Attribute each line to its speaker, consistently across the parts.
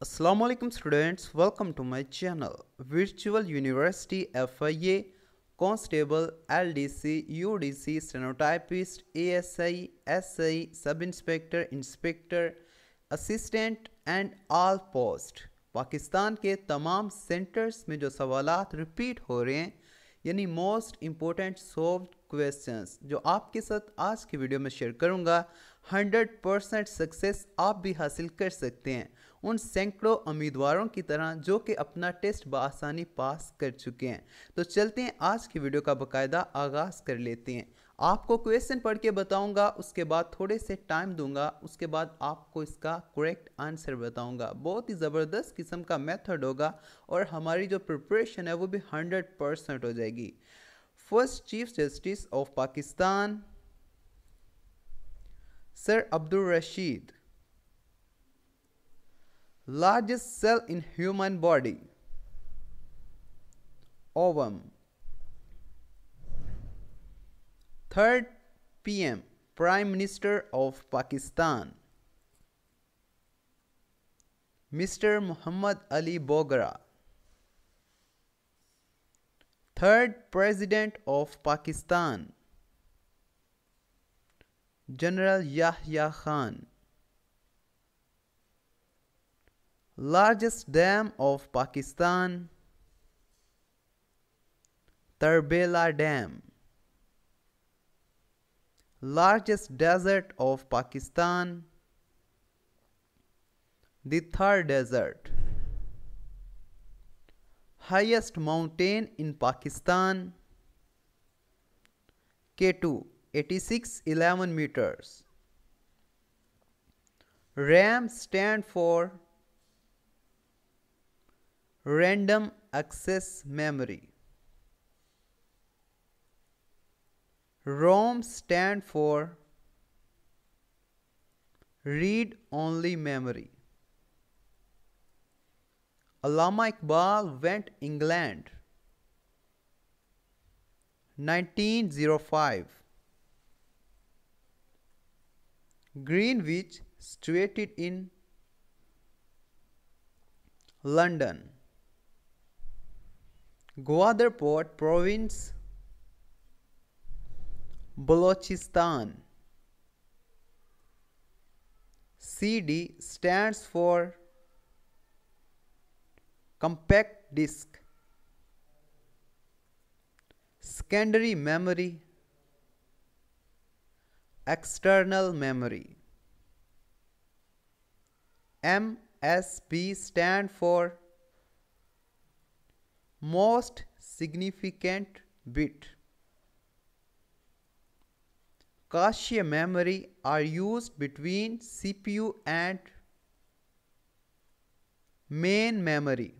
Speaker 1: السلام علیکم students welcome to my channel virtual university F I A constable L D C U D C stenotypist A S I S I sub inspector inspector assistant and all post Pakistan کے تمام centres میں جو سوالات repeat ہو رہے ہیں یعنی most important سولوڈ questions جو آپ کے ساتھ آج کی ویڈیو میں شیئر کروں گا ہنڈریڈ پرسنٹ سکسیس آپ بھی حاصل کر سکتے ہیں ان سینکڑوں امیدواروں کی طرح جو کہ اپنا ٹیسٹ بآسانی پاس کر چکے ہیں۔ تو چلتے ہیں، آج کی ویڈیو کا باقاعدہ آغاز کر لیتے ہیں۔ آپ کو کویشچن پڑھ کے بتاؤں گا، اس کے بعد تھوڑے سے ٹائم دوں گا، اس کے بعد آپ کو اس کا کریکٹ آنسر بتاؤں گا۔ بہت ہی زبردست قسم کا میتھڈ ہوگا اور ہماری جو پریپریشن ہے وہ بھی ہنڈریڈ پرسنٹ ہو جائے گی۔ First chief justice of Pakistan sir Abdul Rashid largest cell in human body. Ovum. Third pm prime minister of pakistan. Mr muhammad ali bogra. Third president of pakistan. General yahya khan largest dam of Pakistan Tarbela Dam. Largest desert of Pakistan the Thar Desert. Highest mountain in Pakistan K2 8611 meters. RAM stand for random access memory. ROM stand for read only memory. Allama Iqbal went England. 1905 Greenwich situated in London Gwadar Province Balochistan. CD stands for compact disc. Secondary memory external memory. MSB stand for most significant bit. Cache memory are used between CPU and main memory.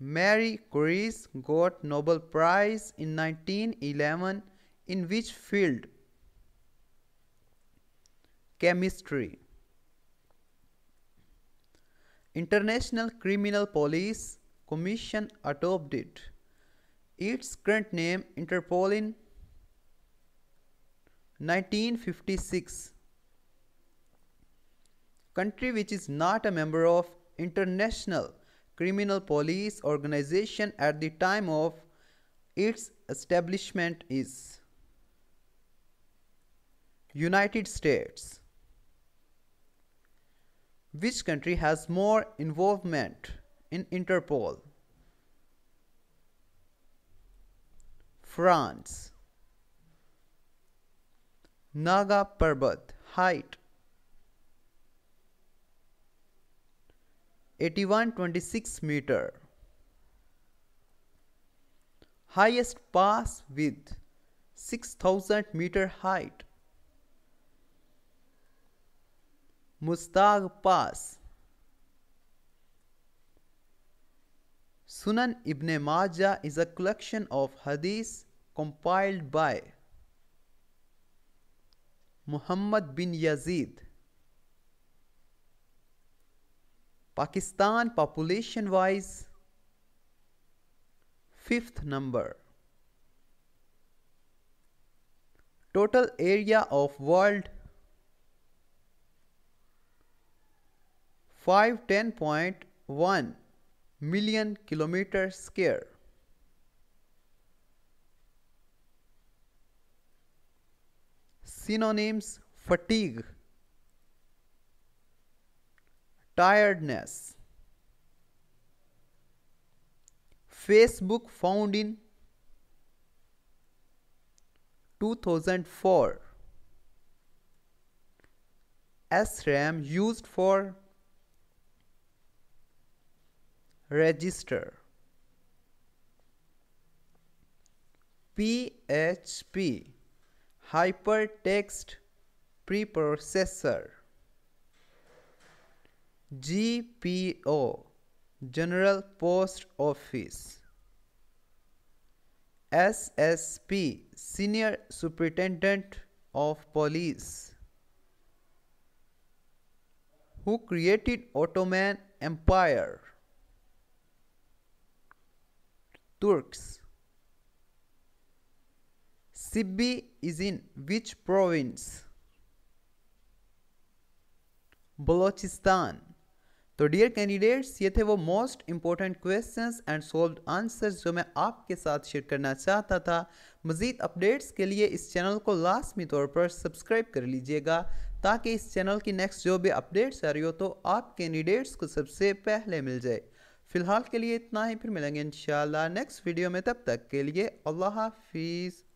Speaker 1: Mary Curie got Nobel Prize in 1911 in which field? Chemistry. International Criminal Police Commission adopted its current name Interpol in 1956. Country which is not a member of International Criminal Police Organization at the time of its establishment is United States. Which country has more involvement in Interpol? France. Nanga Parbat height 8126 meter. Highest pass width 6000 meter height. Mustagh pass. Sunan Ibn Majah is a collection of hadith compiled by Muhammad bin Yazid. Pakistan population wise fifth number total area of world 510.1 million kilometer square. Synonyms fatigue, tiredness. Facebook found in 2004. SRAM used for register. PHP Hypertext Preprocessor. GPO General Post Office. SSP Senior Superintendent of Police. Who created Ottoman Empire Turks. Sibbi is in which province? Balochistan تو dear candidates یہ تھے وہ most important questions and solved answers جو میں آپ کے ساتھ share کرنا چاہتا تھا مزید اپڈیٹس کے لیے اس چینل کو لازمی طور پر سبسکرائب کر لیجیے گا تاکہ اس چینل کی نیکسٹ جو بھی اپڈیٹس آ رہی ہو تو آپ کینڈیڈیٹس کو سب سے پہلے مل جائے فی الحال کے لیے اتنا ہی، پھر ملیں گے انشاءاللہ نیکسٹ ویڈیو میں، تب تک کے لیے اللہ حافظ۔